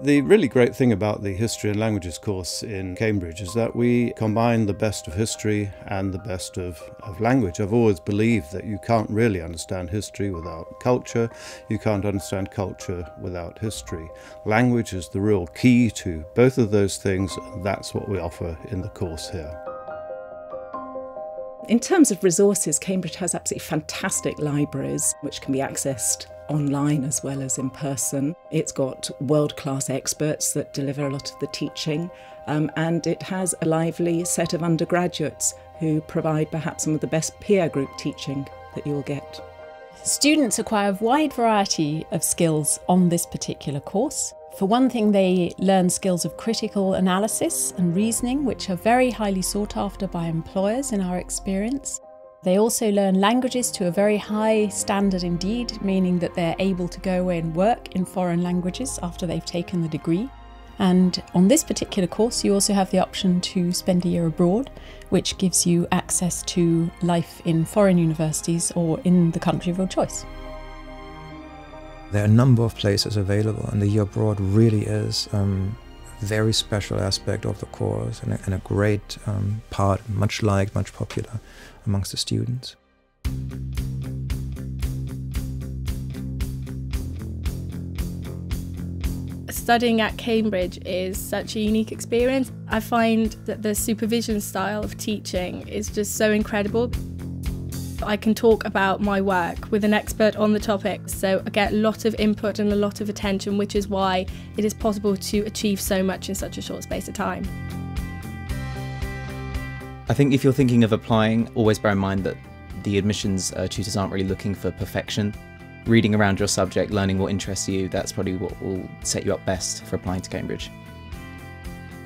The really great thing about the History and Languages course in Cambridge is that we combine the best of history and the best of, of language. I've always believed that you can't really understand history without culture, you can't understand culture without history. Language is the real key to both of those things, and that's what we offer in the course here. In terms of resources, Cambridge has absolutely fantastic libraries which can be accessed online as well as in person. It's got world class experts that deliver a lot of the teaching, um, and it has a lively set of undergraduates who provide perhaps some of the best peer group teaching that you'll get. Students acquire a wide variety of skills on this particular course. For one thing, they learn skills of critical analysis and reasoning, which are very highly sought after by employers in our experience. They also learn languages to a very high standard indeed, meaning that they're able to go away and work in foreign languages after they've taken the degree. And on this particular course, you also have the option to spend a year abroad, which gives you access to life in foreign universities or in the country of your choice. There are a number of places available, and the year abroad really is um, very special aspect of the course and a, and a great um, part, much liked, much popular amongst the students. Studying at Cambridge is such a unique experience. I find that the supervision style of teaching is just so incredible. I can talk about my work with an expert on the topic, so I get a lot of input and a lot of attention, which is why it is possible to achieve so much in such a short space of time. I think if you're thinking of applying, always bear in mind that the admissions uh, tutors aren't really looking for perfection. Reading around your subject, learning what interests you, that's probably what will set you up best for applying to Cambridge.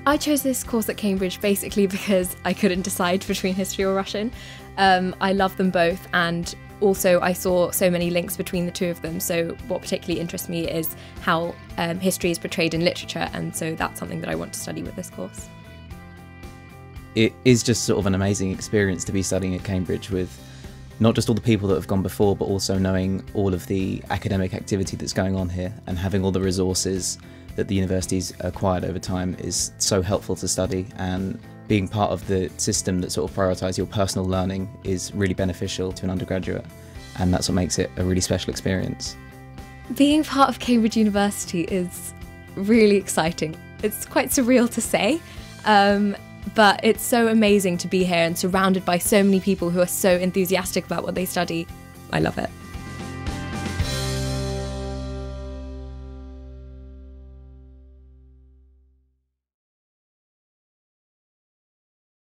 I chose this course at Cambridge basically because I couldn't decide between history or Russian. Um, I love them both, and also I saw so many links between the two of them. So, what particularly interests me is how um, history is portrayed in literature, and so that's something that I want to study with this course it is just sort of an amazing experience to be studying at Cambridge with not just all the people that have gone before, but also knowing all of the academic activity that's going on here and having all the resources that the university's acquired over time is so helpful to study and being part of the system that sort of prioritises your personal learning is really beneficial to an undergraduate and that's what makes it a really special experience. Being part of Cambridge University is really exciting. It's quite surreal to say. Um, but it's so amazing to be here and surrounded by so many people who are so enthusiastic about what they study. I love it.